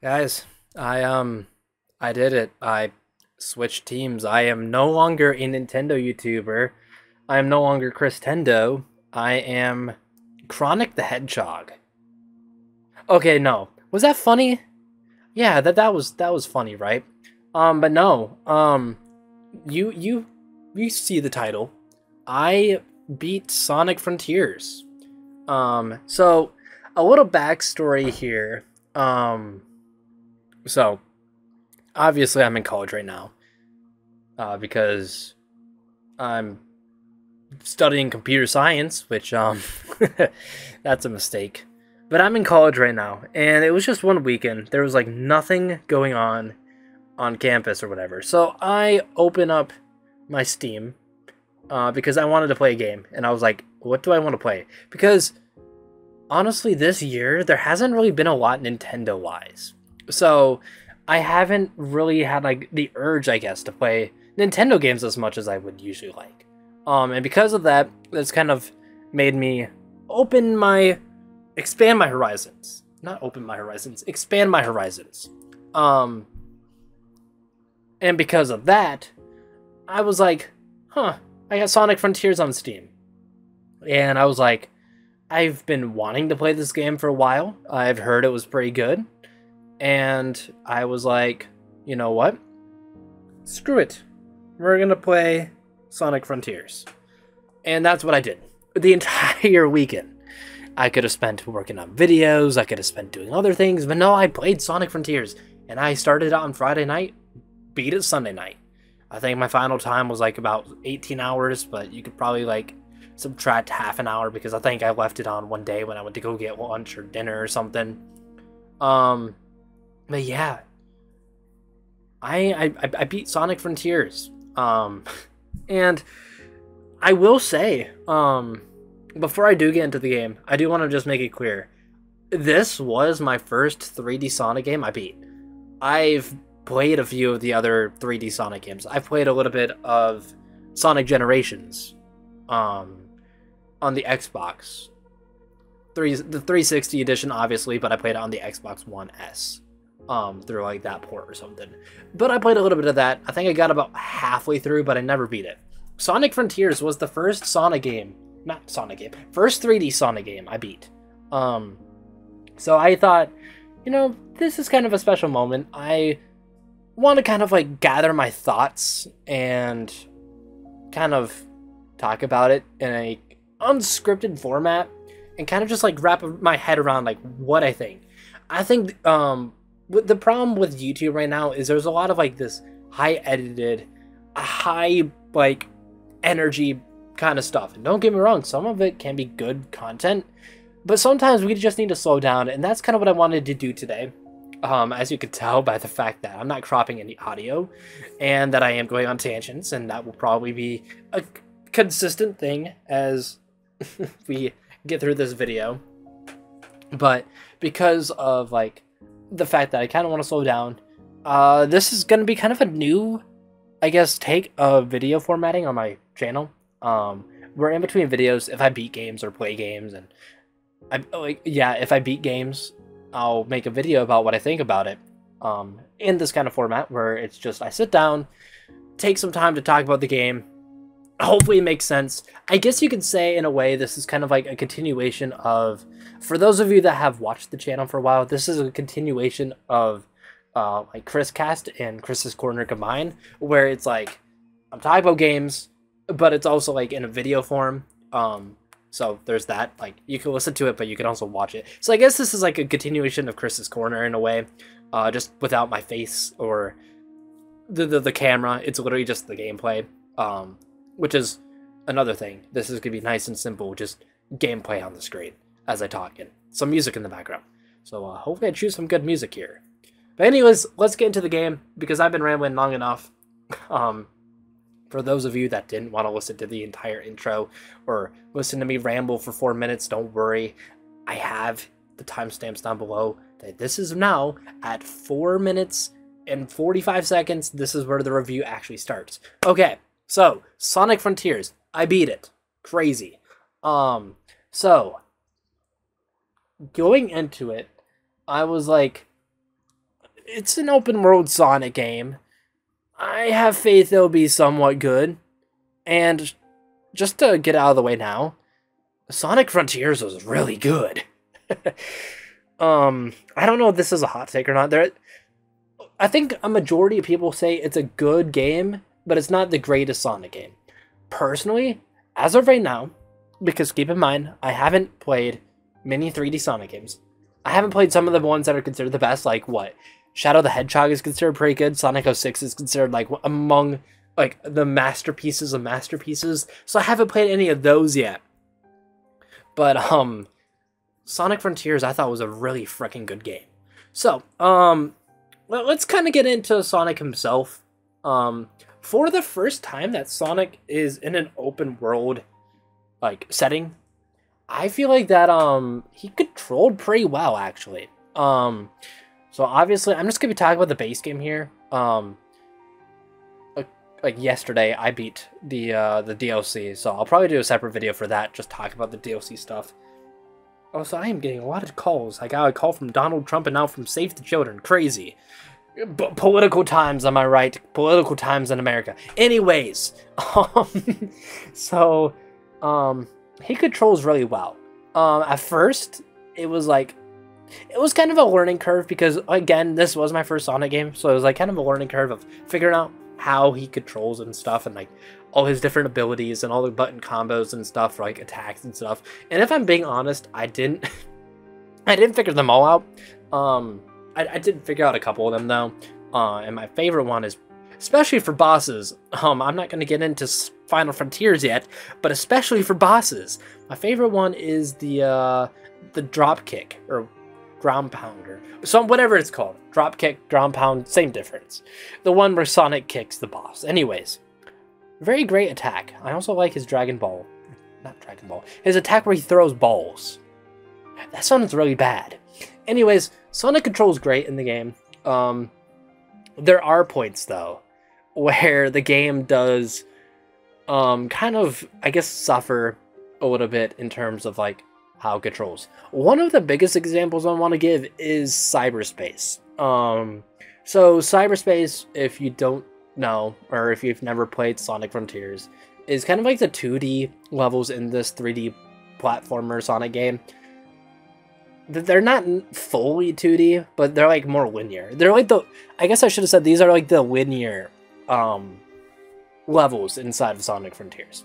Guys, I um I did it. I switched teams. I am no longer a Nintendo YouTuber. I am no longer Christendo. I am Chronic the Hedgehog. Okay, no. Was that funny? Yeah, that that was that was funny, right? Um, but no. Um you you you see the title. I beat Sonic Frontiers. Um, so a little backstory here. Um, so obviously I'm in college right now, uh, because I'm studying computer science, which um, that's a mistake. But I'm in college right now, and it was just one weekend. There was like nothing going on on campus or whatever. So I open up my Steam uh, because I wanted to play a game, and I was like, what do I want to play? Because honestly, this year there hasn't really been a lot Nintendo wise, so I haven't really had like the urge, I guess, to play Nintendo games as much as I would usually like. Um, and because of that, that's kind of made me open my, expand my horizons. Not open my horizons, expand my horizons. Um, and because of that, I was like, huh, I got Sonic Frontiers on Steam. And I was like, I've been wanting to play this game for a while. I've heard it was pretty good. And I was like, you know what? Screw it. We're going to play Sonic Frontiers. And that's what I did. The entire weekend. I could have spent working on videos, I could have spent doing other things, but no, I played Sonic Frontiers. And I started on Friday night, beat it Sunday night. I think my final time was like about 18 hours, but you could probably like subtract half an hour because I think I left it on one day when I went to go get lunch or dinner or something. Um, but yeah, I I, I beat Sonic Frontiers. Um, and I will say, um, before I do get into the game, I do want to just make it clear. This was my first 3D Sonic game I beat. I've played a few of the other 3D Sonic games. I've played a little bit of Sonic Generations um, on the Xbox. Three, the 360 edition, obviously, but I played it on the Xbox One S um, through like that port or something. But I played a little bit of that. I think I got about halfway through, but I never beat it. Sonic Frontiers was the first Sonic game, not Sonic game, first 3D Sonic game I beat. Um, so I thought, you know, this is kind of a special moment. I want to kind of like gather my thoughts and kind of talk about it in a unscripted format and kind of just like wrap my head around like what I think. I think um the problem with YouTube right now is there's a lot of like this high edited, high like energy kind of stuff. And don't get me wrong, some of it can be good content, but sometimes we just need to slow down, and that's kind of what I wanted to do today um, as you could tell by the fact that I'm not cropping any audio and that I am going on tangents, and that will probably be a consistent thing as we get through this video. But because of like the fact that I kind of want to slow down, uh, this is going to be kind of a new, I guess, take of video formatting on my channel. Um, we're in between videos if I beat games or play games, and I like yeah, if I beat games, I'll make a video about what I think about it um, in this kind of format where it's just I sit down, take some time to talk about the game. Hopefully, it makes sense. I guess you could say, in a way, this is kind of like a continuation of. For those of you that have watched the channel for a while, this is a continuation of uh, like Chris Cast and Chris's Corner combined, where it's like I'm talking about games, but it's also like in a video form. Um, so there's that. Like you can listen to it, but you can also watch it. So I guess this is like a continuation of Chris's Corner in a way, uh, just without my face or the, the the camera. It's literally just the gameplay, um, which is another thing. This is gonna be nice and simple, just gameplay on the screen as I talk and some music in the background. So uh, hopefully I choose some good music here. But anyways, let's get into the game because I've been rambling long enough. um, for those of you that didn't want to listen to the entire intro or listen to me ramble for four minutes, don't worry. I have the timestamps down below that this is now at four minutes and 45 seconds. This is where the review actually starts. Okay, so Sonic Frontiers. I beat it. Crazy. Um, so going into it, I was like, it's an open world Sonic game. I have faith it'll be somewhat good. And just to get out of the way now, Sonic Frontiers was really good. um, I don't know if this is a hot take or not. There, I think a majority of people say it's a good game, but it's not the greatest Sonic game. Personally, as of right now, because keep in mind, I haven't played many 3D Sonic games. I haven't played some of the ones that are considered the best, like what? Shadow the Hedgehog is considered pretty good. Sonic 06 is considered like among like the masterpieces of masterpieces. So I haven't played any of those yet. But um Sonic Frontiers I thought was a really freaking good game. So, um let's kind of get into Sonic himself. Um for the first time that Sonic is in an open world like setting, I feel like that um he controlled pretty well actually. Um so obviously I'm just gonna be talking about the base game here. Um like, yesterday I beat the uh the DLC, so I'll probably do a separate video for that, just talk about the DLC stuff. Also, I am getting a lot of calls. I got a call from Donald Trump and now from Save the Children. Crazy. Political times, am I right? Political times in America. Anyways, um, so um, he controls really well. Um, at first, it was like, it was kind of a learning curve because, again, this was my first Sonic game, so it was like kind of a learning curve of figuring out how he controls and stuff and like all his different abilities and all the button combos and stuff, like attacks and stuff. And if I'm being honest, I didn't, I didn't figure them all out. Um, I, I did figure out a couple of them though. Uh, and my favorite one is especially for bosses. Um, I'm not going to get into Final Frontiers yet, but especially for bosses. My favorite one is the uh, the drop kick or ground pounder, so whatever it's called. Drop kick, ground pound, same difference. The one where Sonic kicks the boss. Anyways, very great attack. I also like his Dragon Ball, not Dragon Ball, his attack where he throws balls. That sounds really bad. Anyways, Sonic controls great in the game. Um, there are points though where the game does um, kind of, I guess, suffer a little bit in terms of like how controls. One of the biggest examples I want to give is cyberspace. Um, so cyberspace, if you don't know, or if you've never played Sonic Frontiers, is kind of like the 2D levels in this 3D platformer Sonic game. They're not fully 2D, but they're like more linear. They're like the, I guess I should have said these are like the linear um, levels inside of Sonic Frontiers.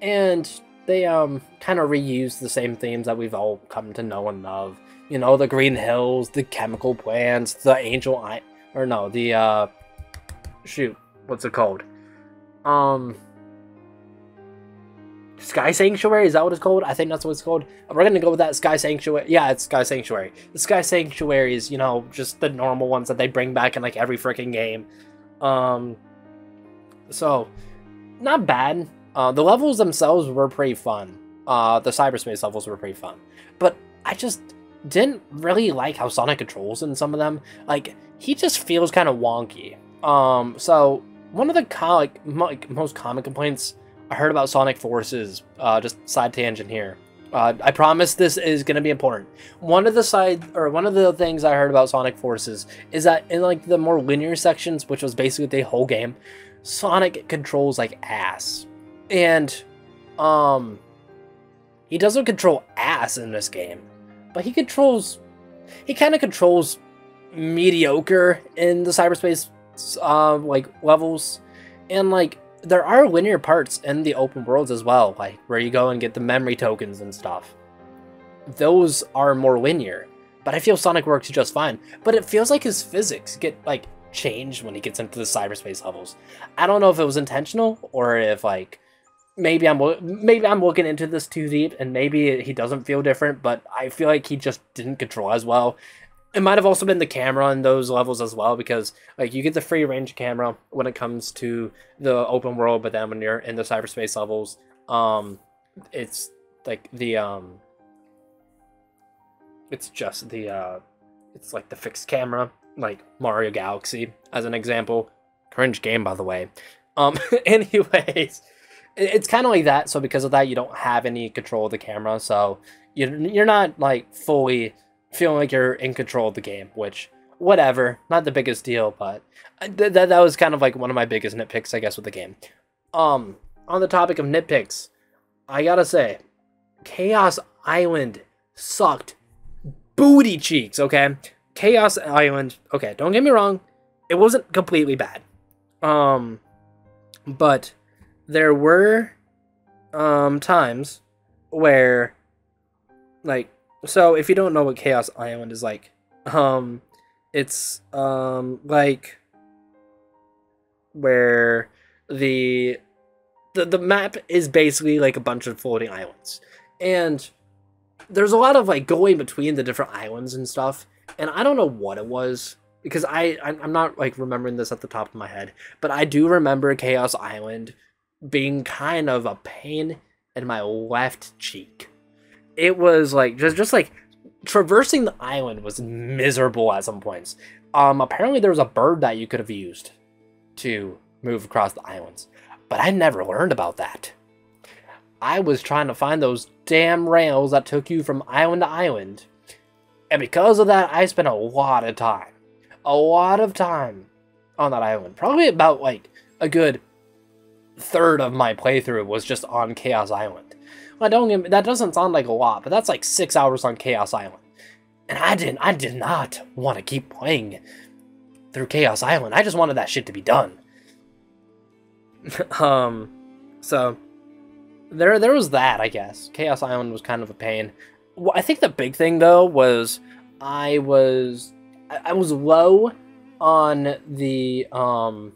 And they um, kind of reuse the same themes that we've all come to know and love. You know, the green hills, the chemical plants, the angel eye, or no, the, uh, shoot, what's it called? Um, Sky Sanctuary, is that what it's called? I think that's what it's called. We're gonna go with that Sky Sanctuary. Yeah, it's Sky Sanctuary. The Sky Sanctuary is, you know, just the normal ones that they bring back in like every freaking game. Um, so, not bad. Uh, the levels themselves were pretty fun. Uh, the cyberspace levels were pretty fun. But I just didn't really like how Sonic controls in some of them. Like, he just feels kind of wonky. Um, so, one of the co like, like, most common complaints I heard about Sonic Forces, uh, just side tangent here. Uh, I promise this is going to be important. One of the side or one of the things I heard about Sonic Forces is that in like the more linear sections, which was basically the whole game, Sonic controls like ass. And um he doesn't control ass in this game, but he controls he kind of controls mediocre in the cyberspace uh, like levels and like there are linear parts in the open worlds as well, like where you go and get the memory tokens and stuff. Those are more linear, but I feel Sonic works just fine. But it feels like his physics get like changed when he gets into the cyberspace levels. I don't know if it was intentional or if like maybe I'm maybe I'm looking into this too deep and maybe he doesn't feel different, but I feel like he just didn't control as well it might have also been the camera in those levels as well because like you get the free range camera when it comes to the open world but then when you're in the cyberspace levels um it's like the um it's just the uh it's like the fixed camera like mario galaxy as an example. Cringe game by the way. Um anyways it's kind of like that. So because of that you don't have any control of the camera. So you're, you're not like fully feeling like you're in control of the game, which whatever, not the biggest deal, but th- that that was kind of like one of my biggest nitpicks, I guess, with the game. Um, on the topic of nitpicks, I gotta say, Chaos Island sucked booty cheeks. Okay, Chaos Island. Okay, don't get me wrong, it wasn't completely bad. Um, but there were um times where like so if you don't know what Chaos Island is like, um it's um like where the the the map is basically like a bunch of floating islands. And there's a lot of like going between the different islands and stuff. And I don't know what it was because I I'm not like remembering this at the top of my head, but I do remember Chaos Island being kind of a pain in my left cheek. It was like just just like traversing the island was miserable at some points. Um apparently there was a bird that you could have used to move across the islands, but I never learned about that. I was trying to find those damn rails that took you from island to island. And because of that, I spent a lot of time a lot of time on that island. Probably about like a good third of my playthrough was just on Chaos Island. Well, don't get me, that doesn't sound like a lot, but that's like six hours on Chaos Island. And I didn't I did not want to keep playing through Chaos Island. I just wanted that shit to be done. um so there there was that, I guess. Chaos Island was kind of a pain. Well, I think the big thing though was I was I was low on the um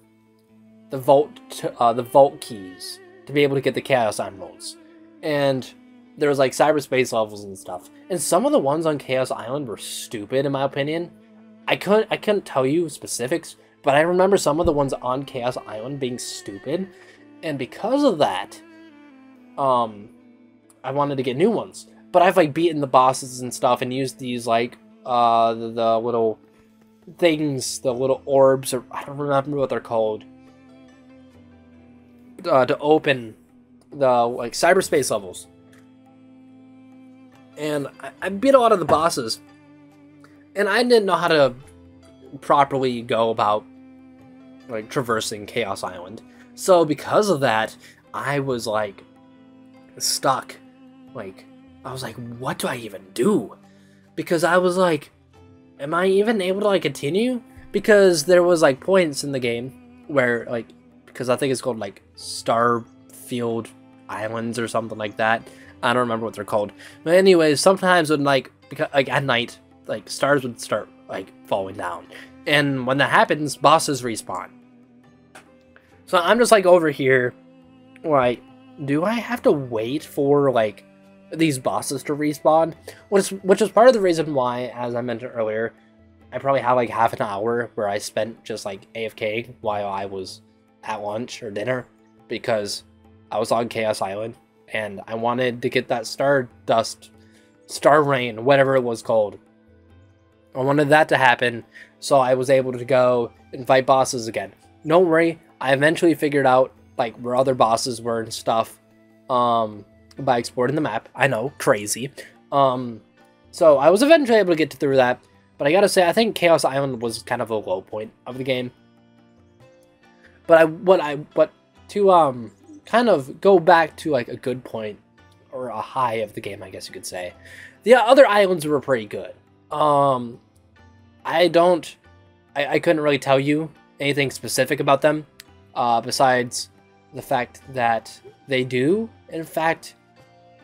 the vault uh, the vault keys to be able to get the chaos emeralds, and there was like cyberspace levels and stuff. And some of the ones on Chaos Island were stupid in my opinion. I couldn't I couldn't tell you specifics, but I remember some of the ones on Chaos Island being stupid, and because of that, um, I wanted to get new ones. But I've like beaten the bosses and stuff and used these like uh the, the little things, the little orbs, or I don't remember what they're called, uh, to open the like cyberspace levels. And I, I beat a lot of the bosses, and I didn't know how to properly go about like traversing Chaos Island. So because of that, I was like stuck. Like I was like, what do I even do? Because I was like, am I even able to like continue? Because there was like points in the game where like because I think it's called like Starfield Islands or something like that. I don't remember what they're called. But anyways, sometimes when like because, like at night, like stars would start like falling down. And when that happens, bosses respawn. So I'm just like over here, like, do I have to wait for like these bosses to respawn, which which is part of the reason why, as I mentioned earlier, I probably had like half an hour where I spent just like AFK while I was at lunch or dinner because I was on Chaos Island and I wanted to get that star dust, star rain, whatever it was called. I wanted that to happen, so I was able to go and fight bosses again. Don't worry, I eventually figured out like where other bosses were and stuff. Um, by exploring the map. I know, crazy. Um, so I was eventually able to get through that, but I gotta say, I think Chaos Island was kind of a low point of the game. But I, what I, what to um, kind of go back to like a good point or a high of the game, I guess you could say. The other islands were pretty good. Um, I don't, I, I couldn't really tell you anything specific about them, uh, besides the fact that they do, in fact,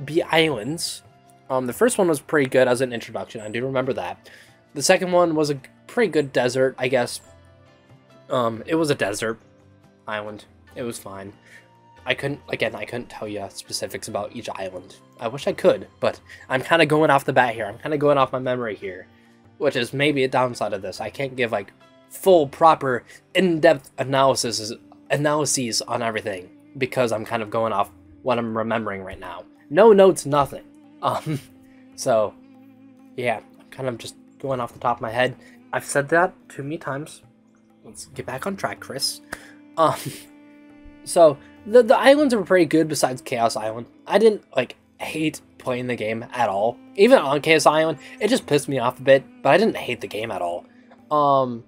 be islands. Um, the first one was pretty good as an introduction. I do remember that. The second one was a pretty good desert, I guess. Um, it was a desert island. It was fine. I couldn't, again, I couldn't tell you specifics about each island. I wish I could, but I'm kind of going off the bat here. I'm kind of going off my memory here, which is maybe a downside of this. I can't give, like, full, proper, in-depth analysis analyses on everything because I'm kind of going off what I'm remembering right now. No notes, nothing. Um, so, yeah, I'm kind of just going off the top of my head. I've said that too many times. Let's get back on track, Chris. Um, so the the islands were pretty good besides Chaos Island. I didn't like hate playing the game at all. Even on Chaos Island, it just pissed me off a bit, but I didn't hate the game at all. Um,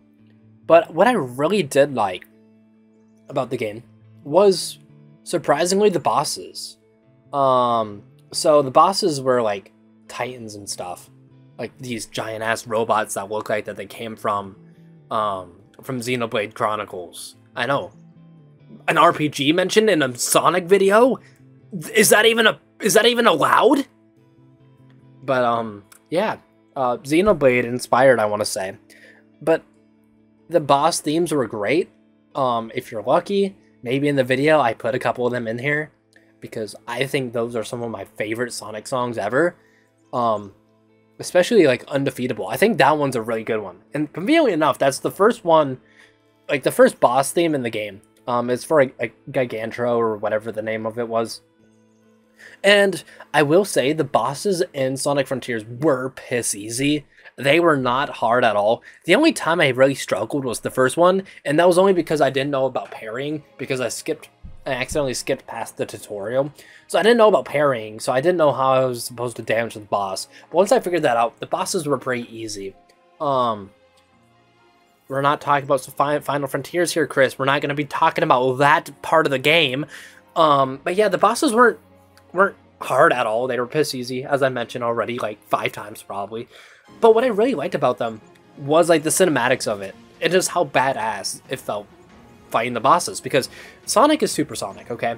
but what I really did like about the game was surprisingly the bosses. Um, so the bosses were like titans and stuff, like these giant ass robots that look like that they came from, um, from Xenoblade Chronicles. I know, an RPG mentioned in a Sonic video. Is that even a is that even allowed? But um, yeah, uh, Xenoblade inspired, I want to say, but the boss themes were great. Um, if you're lucky, maybe in the video I put a couple of them in here because I think those are some of my favorite Sonic songs ever. Um, especially like Undefeatable. I think that one's a really good one. And conveniently enough, that's the first one, like the first boss theme in the game. Um, it's for like, like Gigantro or whatever the name of it was. And I will say the bosses in Sonic Frontiers were piss easy. They were not hard at all. The only time I really struggled was the first one, and that was only because I didn't know about parrying, because I skipped, I accidentally skipped past the tutorial. So I didn't know about parrying, so I didn't know how I was supposed to damage the boss. But once I figured that out, the bosses were pretty easy. Um, we're not talking about Final Frontiers here, Chris. We're not going to be talking about that part of the game. Um, but yeah, the bosses weren't weren't hard at all. They were piss easy, as I mentioned already, like five times probably. But what I really liked about them was like the cinematics of it and just how badass it felt fighting the bosses because Sonic is supersonic, okay?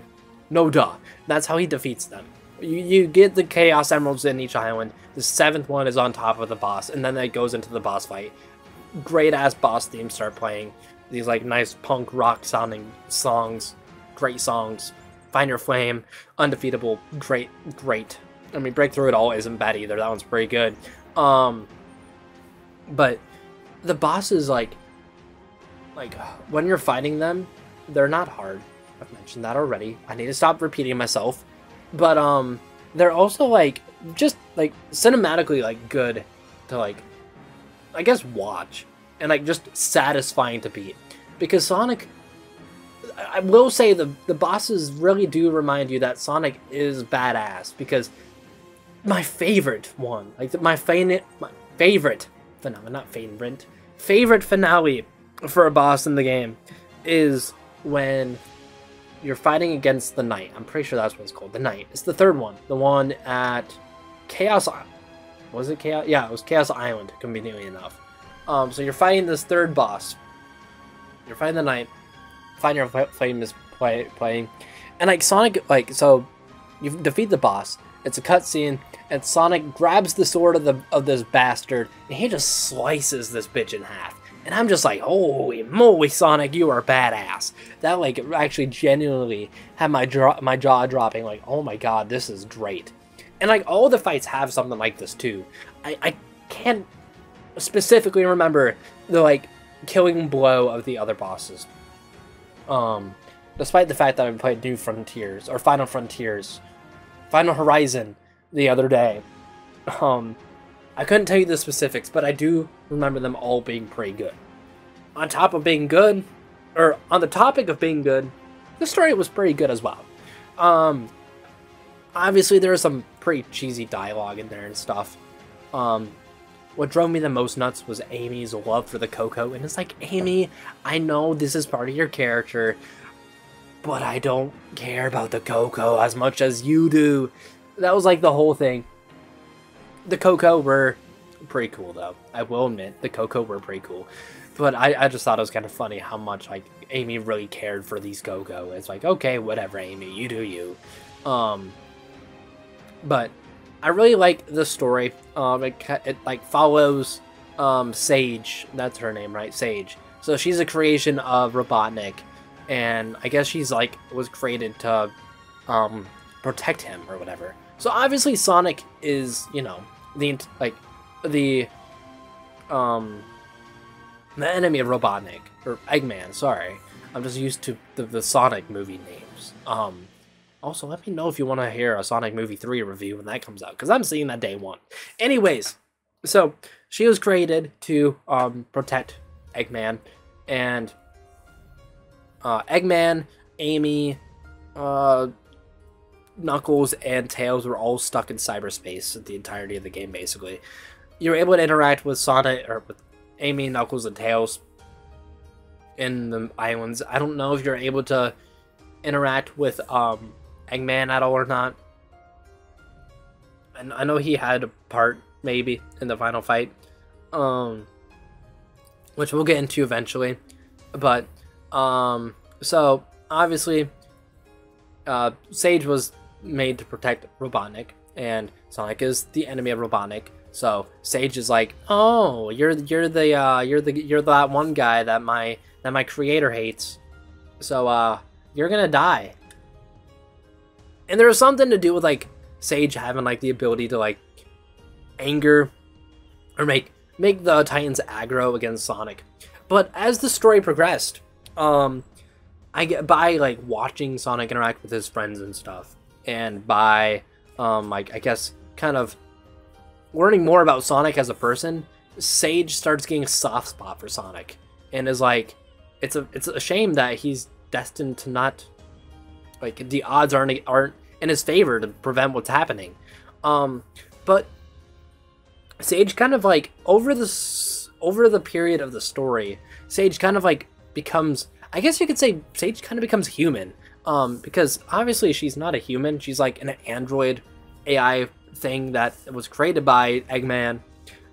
No duh. That's how he defeats them. You, you get the Chaos Emeralds in each island. The seventh one is on top of the boss, and then it goes into the boss fight. Great ass boss themes start playing. These like nice punk rock sounding songs. Great songs. Find Your Flame, Undefeatable, great, great. I mean, Breakthrough It All isn't bad either. That one's pretty good. Um, but the bosses, like, like when you're fighting them, they're not hard. I've mentioned that already. I need to stop repeating myself. But um, they're also like just like cinematically like good to like, I guess watch and like just satisfying to beat because Sonic I will say the the bosses really do remind you that Sonic is badass because my favorite one, like my favorite, my favorite finale, not favorite, favorite finale for a boss in the game is when you're fighting against the Knight. I'm pretty sure that's what it's called. The Knight. It's the third one. The one at Chaos. Was it Chaos? Yeah, it was Chaos Island, conveniently enough. Um, so you're fighting this third boss. You're fighting the Knight. Find Your Flame is play, playing. And like Sonic, like, so you defeat the boss. It's a cutscene, and Sonic grabs the sword of the of this bastard, and he just slices this bitch in half. And I'm just like, holy moly, Sonic, you are badass. That like actually genuinely had my jaw my jaw dropping. Like, oh my god, this is great. And like all the fights have something like this too. I I can't specifically remember the like killing blow of the other bosses. Um, despite the fact that I played New Frontiers or Final Frontiers, Final Horizon the other day. Um, I couldn't tell you the specifics, but I do remember them all being pretty good. On top of being good, or on the topic of being good, the story was pretty good as well. Um, obviously there was some pretty cheesy dialogue in there and stuff. Um, what drove me the most nuts was Amy's love for the Koco, and it's like, Amy, I know this is part of your character, but I don't care about the Koco as much as you do. That was like the whole thing. The Koco were pretty cool, though. I will admit, the Koco were pretty cool. But I, I just thought it was kind of funny how much like Amy really cared for these Koco. It's like, okay, whatever, Amy, you do you. Um, but I really like the story. Um, it, it like follows um, Sage. That's her name, right? Sage. So she's a creation of Robotnik, and I guess she's like was created to um, protect him or whatever. So obviously Sonic is you know the like the um the enemy of Robotnik or Eggman. Sorry, I'm just used to the, the Sonic movie names. Um, also, let me know if you want to hear a Sonic Movie 3 review when that comes out, because I'm seeing that day one. Anyways, so she was created to um, protect Eggman, and uh, Eggman, Amy, uh, Knuckles, and Tails were all stuck in cyberspace the entirety of the game, basically. You were able to interact with Sonic, or with Amy, Knuckles, and Tails in the islands. I don't know if you're able to interact with um, Eggman at all or not. And I know he had a part maybe in the final fight, um, which we'll get into eventually. But um, so obviously, uh, Sage was made to protect Robotnik, and Sonic is the enemy of Robotnik. So Sage is like, "Oh, you're you're the uh, you're the you're that one guy that my that my creator hates. So uh, you're gonna die." And there was something to do with like Sage having like the ability to like anger or make make the Titans aggro against Sonic. But as the story progressed, um, I get by like watching Sonic interact with his friends and stuff, and by um, like I guess kind of learning more about Sonic as a person, Sage starts getting a soft spot for Sonic, and is like, it's a it's a shame that he's destined to not, like the odds aren't aren't in his favor to prevent what's happening, um, but Sage kind of like over the over the period of the story, Sage kind of like becomes I guess you could say Sage kind of becomes human. Um, because obviously she's not a human. She's like an android AI thing that was created by Eggman.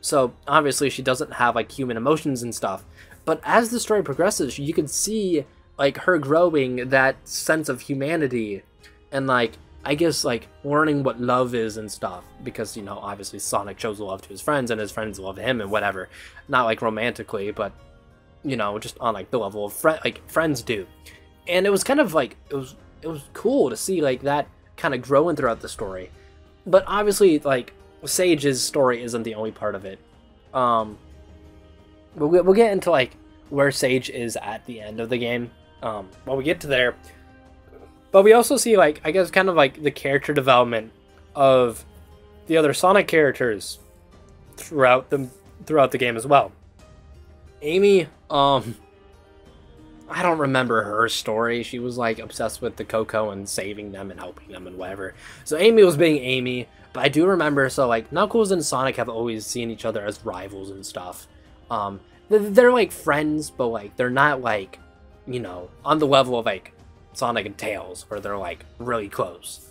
So obviously she doesn't have like human emotions and stuff. But as the story progresses, you can see like her growing that sense of humanity and like I guess like learning what love is and stuff because you know obviously Sonic shows love to his friends and his friends love him and whatever. Not like romantically, but you know, just on like the level of friend like friends do. And it was kind of like it was it was cool to see like that kind of growing throughout the story. But obviously like Sage's story isn't the only part of it. Um we'll, we'll get into like where Sage is at the end of the game. Um when we get to there. But we also see like I guess kind of like the character development of the other Sonic characters throughout the throughout the game as well. Amy, um, I don't remember her story. She was like obsessed with the Koco and saving them and helping them and whatever. So Amy was being Amy, but I do remember. So like Knuckles and Sonic have always seen each other as rivals and stuff. Um, they're like friends, but like they're not like, you know, on the level of like Sonic and Tails, where they're like really close.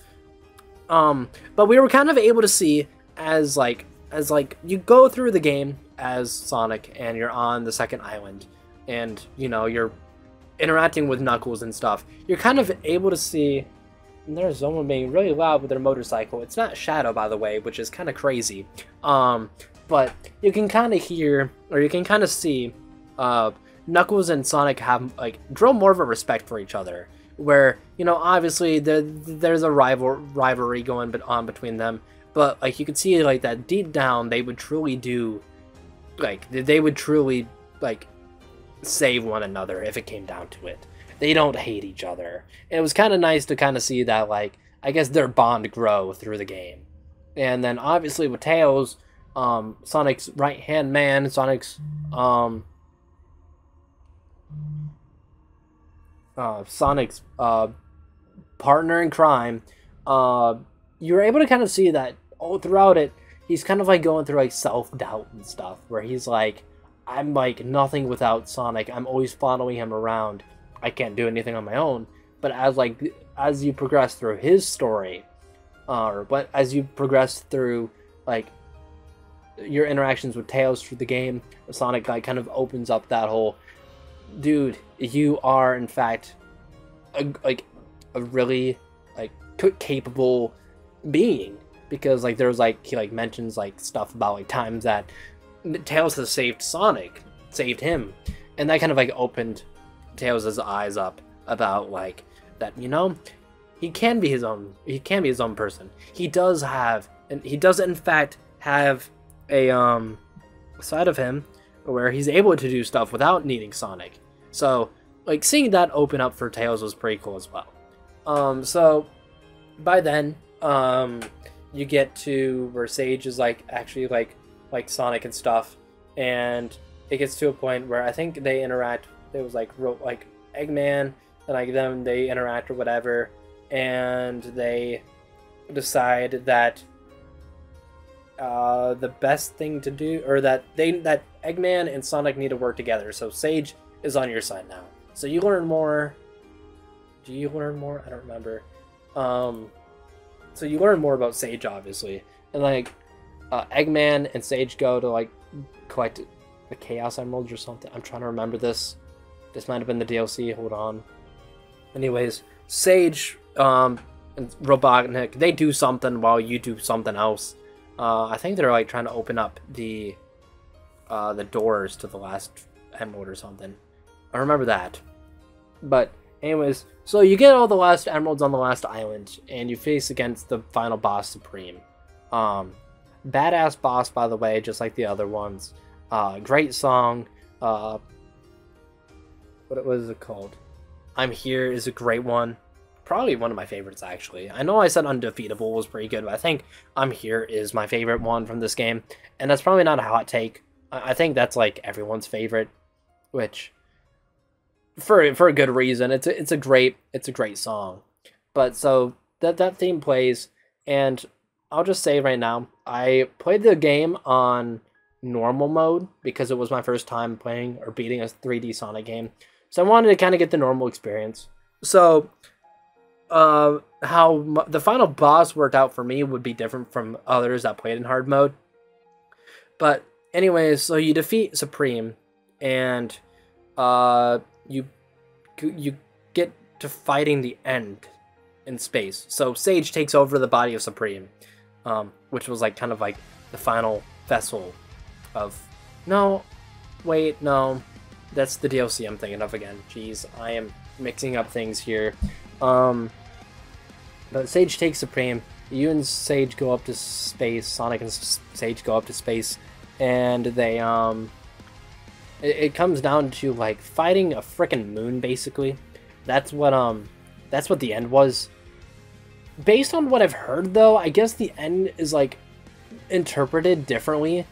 Um, but we were kind of able to see as like as like you go through the game as Sonic and you're on the second island and you know you're interacting with Knuckles and stuff, you're kind of able to see there's someone being really loud with their motorcycle. It's not Shadow, by the way, which is kind of crazy. Um, but you can kind of hear, or you can kind of see, uh, Knuckles and Sonic have like grow more of a respect for each other. Where you know, obviously, the, there's a rival rivalry going on between them, but like you could see like that deep down they would truly do like they would truly like save one another if it came down to it. They don't hate each other. And it was kind of nice to kind of see that like i guess their bond grow through the game. And then obviously with tails um sonic's right hand man sonic's um uh sonic's uh partner in crime uh you're able to kind of see that all throughout it, he's kind of like going through like self doubt and stuff, where he's like, I'm like nothing without Sonic. I'm always following him around. I can't do anything on my own. But as like as you progress through his story, uh, or but as you progress through like your interactions with Tails through the game, Sonic like kind of opens up that whole dude. You are in fact a, like a really like capable being because like there's like he like mentions like stuff about like times that Tails has saved Sonic, saved him, and that kind of like opened Tails' eyes up about like that you know he can be his own he can be his own person. He does have and he does in fact have a um side of him where he's able to do stuff without needing Sonic. So like seeing that open up for Tails was pretty cool as well. Um so by then um you get to where Sage is like actually like like Sonic and stuff, and it gets to a point where I think they interact. It was like real, like Eggman, and like them they interact or whatever, and they decide that uh, the best thing to do, or that they that Eggman and Sonic need to work together. So Sage is on your side now. So you learn more. Do you learn more? I don't remember. Um, so you learn more about Sage, obviously, and like uh, Eggman and Sage go to like collect the Chaos Emeralds or something. I'm trying to remember this. This might have been the DLC. Hold on. Anyways, Sage um, and Robotnik they do something while you do something else. Uh, I think they're like trying to open up the uh, the doors to the last emerald or something. I remember that. But anyways, so you get all the last emeralds on the last island, and you face against the final boss Supreme. Um, badass boss, by the way, just like the other ones. Uh, great song. Uh, what was it called? I'm Here is a great one. Probably one of my favorites, actually. I know I said Undefeatable was pretty good, but I think I'm Here is my favorite one from this game. And that's probably not a hot take. I think that's like everyone's favorite, which for for a good reason. It's a, it's a great it's a great song. But so that that theme plays and I'll just say right now, I played the game on normal mode because it was my first time playing or beating a 3D Sonic game. So I wanted to kind of get the normal experience. So uh, how the final boss worked out for me would be different from others that played in hard mode. But anyways, so you defeat Supreme and uh, you you get to fighting the end in space. So Sage takes over the body of Supreme, um, which was like kind of like the final vessel of. No, wait, no, that's the DLC I'm thinking of again. Jeez, I am mixing up things here. Um, but Sage takes Supreme. You and Sage go up to space. Sonic and Sage go up to space, and they um. It, it comes down to like fighting a freaking moon, basically. That's what um. That's what the end was. Based on what I've heard, though, I guess the end is like interpreted differently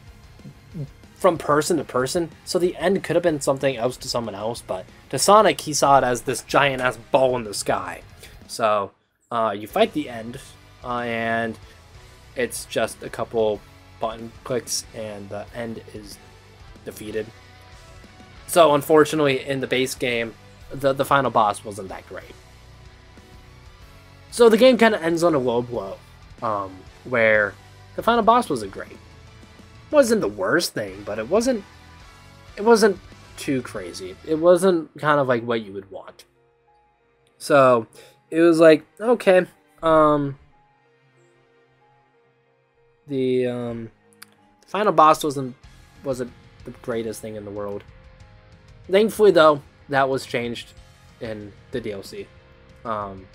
from person to person. So the end could have been something else to someone else, but to Sonic, he saw it as this giant ass ball in the sky. So uh, you fight the end, uh, and it's just a couple button clicks, and the end is defeated. So unfortunately, in the base game, the the final boss wasn't that great. So the game kind of ends on a low blow, um, where the final boss wasn't great wasn't the worst thing, but it wasn't it wasn't too crazy. It wasn't kind of like what you would want. So it was like, okay, um the um final boss wasn't wasn't the greatest thing in the world. Thankfully though, that was changed in the DLC. Um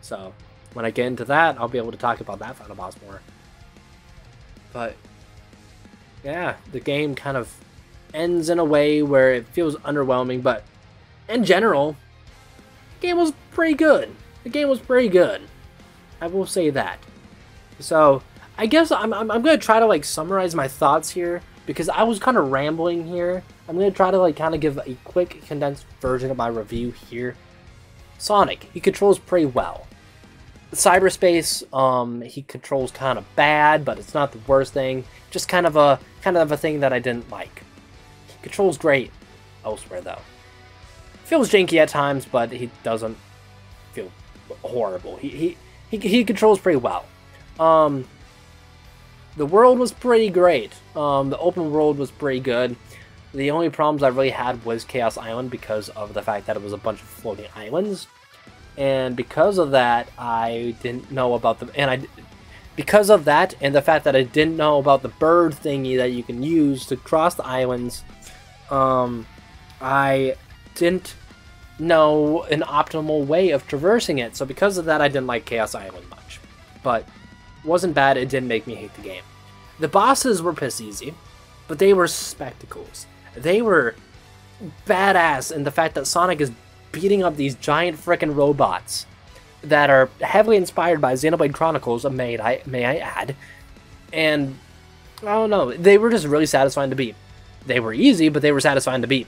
so when I get into that, I'll be able to talk about that final boss more. But yeah, the game kind of ends in a way where it feels underwhelming, but in general, the game was pretty good. The game was pretty good. I will say that. So, I guess I'm, I'm, I'm going to try to like summarize my thoughts here because I was kind of rambling here. I'm going to try to like kind of give a quick condensed version of my review here. Sonic, he controls pretty well. Cyberspace um he controls kind of bad but it's not the worst thing. Just kind of a kind of a thing that i didn't like. He controls great elsewhere though. Feels janky at times but he doesn't feel horrible. He he he, he controls pretty well. Um the world was pretty great. Um the open world was pretty good the only problems i really had was chaos island because of the fact that it was a bunch of floating islands and because of that, I didn't know about the and I because of that and the fact that I didn't know about the bird thingy that you can use to cross the islands, um, I didn't know an optimal way of traversing it. So because of that, I didn't like Chaos Island much, but wasn't bad. It didn't make me hate the game. The bosses were piss easy, but they were spectacles. They were badass in the fact that Sonic is beating up these giant frickin' robots that are heavily inspired by Xenoblade Chronicles, may I, may I add. And, I don't know, they were just really satisfying to beat. They were easy, but they were satisfying to beat.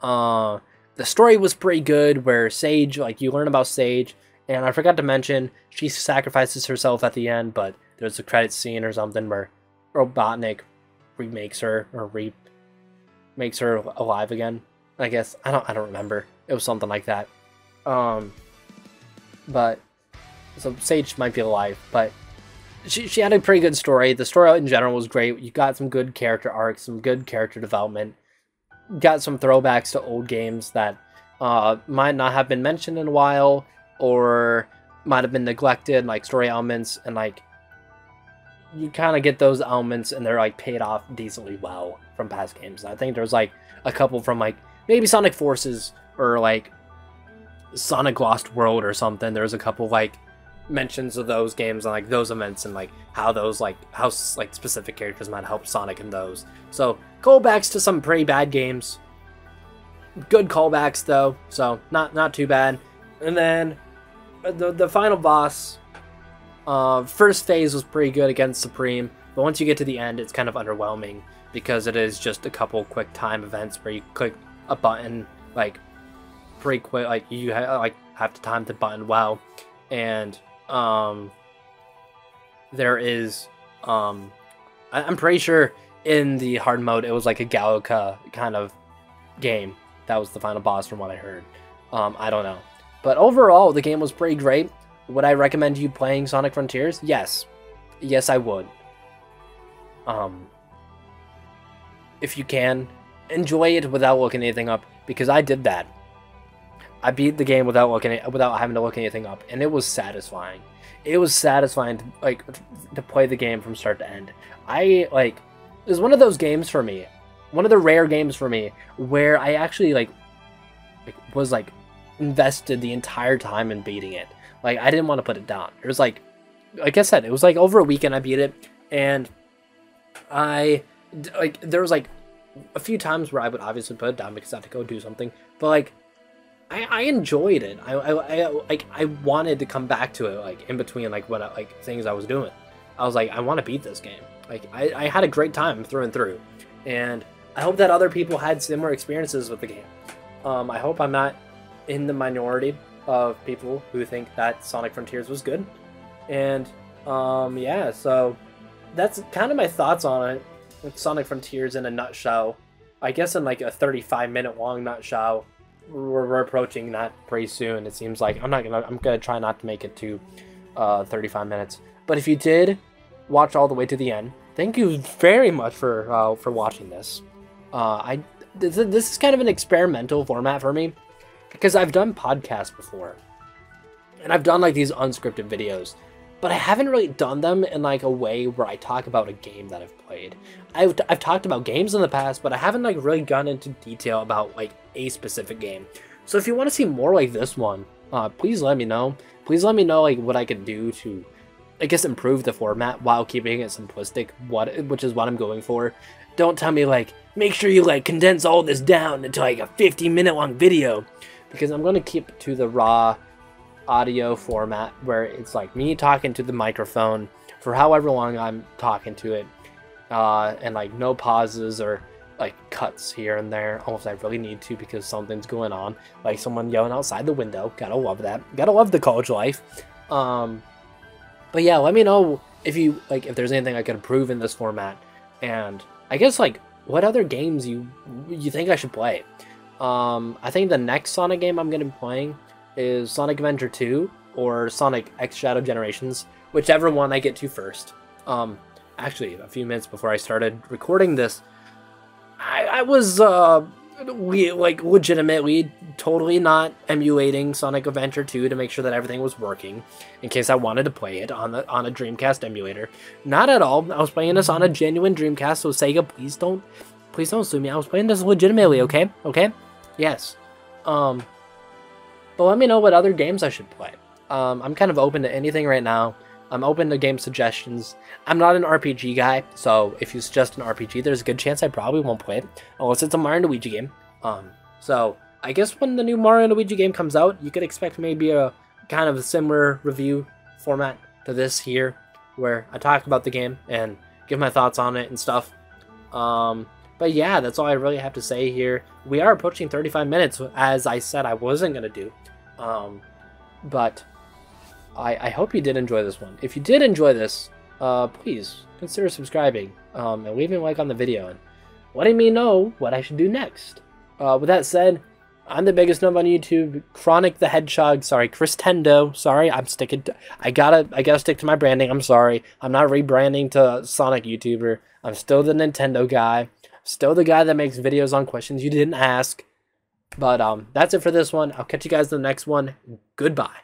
Uh, the story was pretty good, where Sage, like, you learn about Sage, and I forgot to mention, she sacrifices herself at the end, but there's a credit scene or something where Robotnik remakes her or re makes her alive again. I guess I don't I don't remember. It was something like that. Um, but so Sage might be alive, but she she had a pretty good story. The story in general was great. You got some good character arcs, some good character development. Got some throwbacks to old games that uh, might not have been mentioned in a while, or might have been neglected, like story elements, and like you kind of get those elements, and they're like paid off decently well from past games. I think there's like a couple from like maybe Sonic Forces or like Sonic Lost World or something. There's a couple like mentions of those games and like those events and like how those like how like specific characters might help Sonic in those. So callbacks to some pretty bad games. Good callbacks though, so not not too bad. And then uh, the the final boss, uh, first phase was pretty good against Supreme, but once you get to the end, it's kind of underwhelming because it is just a couple quick time events where you click a button like pretty quick, like you ha- like have to time the button well, and um, there is um, I- am pretty sure in the hard mode it was like a Galaga kind of game. That was the final boss from what I heard. Um, I don't know, but overall the game was pretty great. Would I recommend you playing Sonic Frontiers? Yes, yes I would. Um, if you can, enjoy it without looking anything up because I did that. I beat the game without looking without having to look anything up, and it was satisfying. It was satisfying to like to play the game from start to end. I like it was one of those games for me, one of the rare games for me where I actually like, like was like invested the entire time in beating it. Like I didn't want to put it down. It was like, like I said, it was like over a weekend I beat it, and I like there was like a few times where I would obviously put it down because I had to go do something, but like I, I enjoyed it. I, I, I like I wanted to come back to it like in between like what I, like things I was doing. I was like I want to beat this game. Like I, I had a great time through and through, and I hope that other people had similar experiences with the game. Um, I hope I'm not in the minority of people who think that Sonic Frontiers was good, and um, yeah, so that's kind of my thoughts on it. With Sonic Frontiers in a nutshell. I guess in like a 35 minute long nutshell we're, we're approaching that pretty soon. It seems like I'm not gonna. I'm gonna try not to make it to uh, 35 minutes. But if you did watch all the way to the end, thank you very much for uh, for watching this. Uh, I this, this is kind of an experimental format for me because I've done podcasts before, and I've done like these unscripted videos but I haven't really done them in like a way where I talk about a game that I've played. I've, I've talked about games in the past, but I haven't like really gone into detail about like a specific game. So if you want to see more like this one, uh, please let me know. Please let me know like what I could do to, I guess, improve the format while keeping it simplistic. What which is what I'm going for. Don't tell me like make sure you like condense all this down into like a 50 minute long video, because I'm gonna keep to the raw audio format where it's like me talking to the microphone for however long I'm talking to it, uh, and like no pauses or like cuts here and there. Almost I really need to because something's going on, like someone yelling outside the window. Gotta love that. Gotta love the college life. Um, but yeah, let me know if you like if there's anything I could improve in this format, and I guess like what other games you you think I should play. Um, I think the next Sonic game I'm gonna be playing is Sonic Adventure 2 or Sonic X Shadow Generations, whichever one I get to first. Um, actually, a few minutes before I started recording this, I, I was uh, like legitimately totally not emulating Sonic Adventure 2 to make sure that everything was working in case I wanted to play it on the on a Dreamcast emulator. Not at all. I was playing this on a genuine Dreamcast, so Sega, please don't please don't sue me. I was playing this legitimately, okay? Okay? Yes. Um but let me know what other games I should play. Um, I'm kind of open to anything right now. I'm open to game suggestions. I'm not an RPG guy, so if you suggest an RPG, there's a good chance I probably won't play it, unless it's a Mario and Luigi game. Um, so I guess when the new Mario and Luigi game comes out, you could expect maybe a kind of a similar review format to this here, where I talk about the game and give my thoughts on it and stuff. Um, but yeah, that's all I really have to say here. We are approaching 35 minutes, as I said I wasn't going to do. Um, but I, I hope you did enjoy this one. If you did enjoy this, uh, please consider subscribing um, and leaving a like on the video and letting me know what I should do next. Uh, with that said, I'm the biggest nub on YouTube. Chronic the Hedgehog. Sorry, Christendo. Sorry, I'm sticking. To, I gotta. I gotta stick to my branding. I'm sorry. I'm not rebranding to Sonic YouTuber. I'm still the Nintendo guy. Still the guy that makes videos on questions you didn't ask. But um, that's it for this one. I'll catch you guys in the next one. Goodbye.